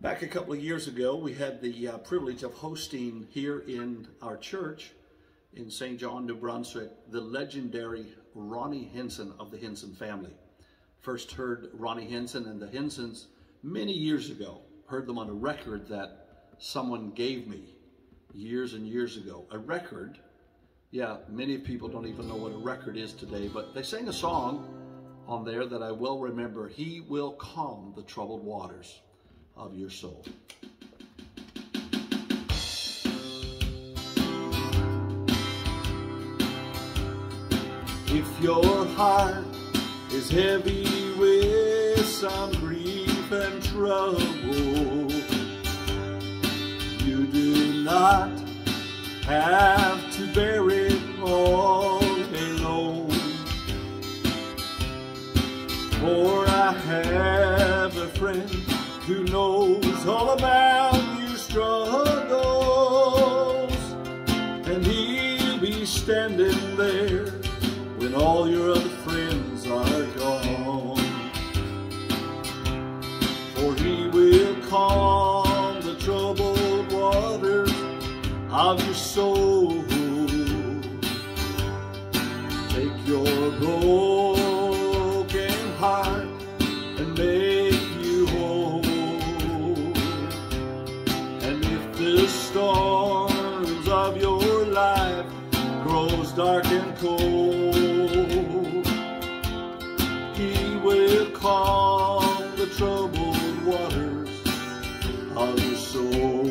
Back a couple of years ago, we had the uh, privilege of hosting here in our church in St. John, New Brunswick, the legendary Ronny Hinson of the Hinson family. First heard Ronny Hinson and the Hinsons many years ago. Heard them on a record that someone gave me years and years ago. A record, yeah, many people don't even know what a record is today, but they sang a song on there that I will remember. He will calm the troubled waters of your soul. If your heart is heavy with some grief and trouble, you do not have who knows all about your struggles, and he'll be standing there when all your other friends are gone. For he will calm the troubled waters of your soul. Grows dark and cold, he will calm the troubled waters of your soul.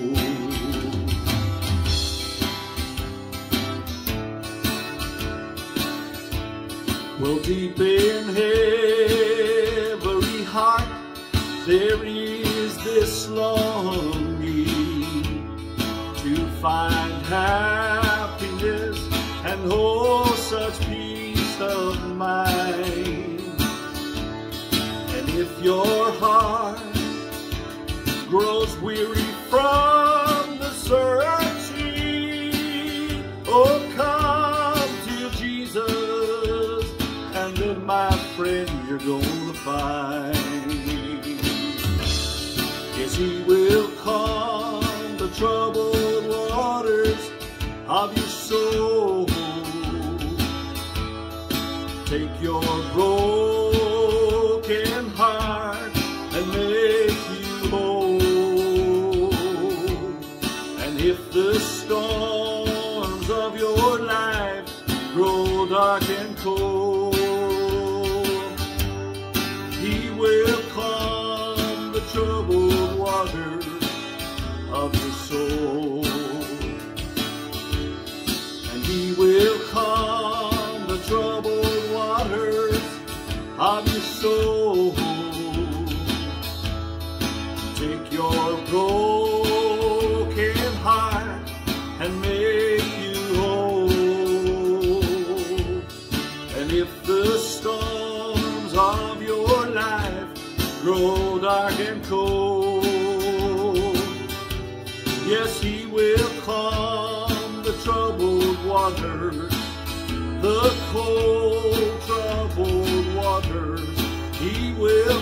Well, deep in every heart, there is this longing to find happiness grows weary from the searching, oh, come to Jesus, and then, my friend, you're gonna find. Yes, He will calm the troubled waters of your soul. Take your broken of your life grow dark and cold, He will calm the troubled waters of your soul. And He will calm the troubled waters of your soul. Grow dark and cold, yes, He will calm the troubled waters, the cold troubled waters. He will